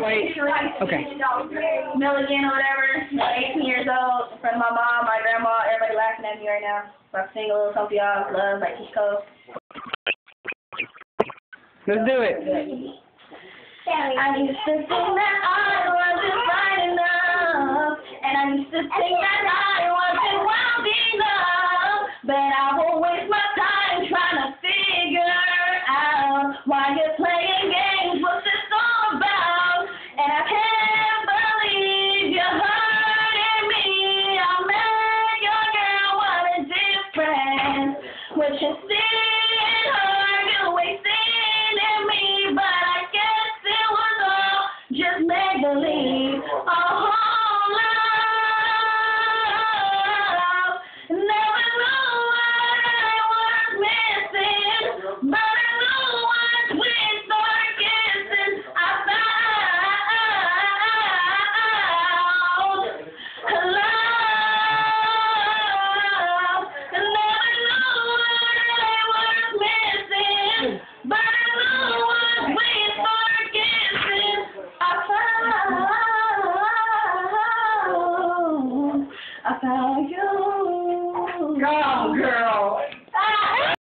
Wait. Okay. Milligan or whatever. I'm 18 years old. In front of my mom, my grandma, everybody laughing at me right now. I'm singing a little something y'all love, like Coast. Let's do it. I used to think that I wasn't right enough, and I used to think that difference. What you see about you. Girl.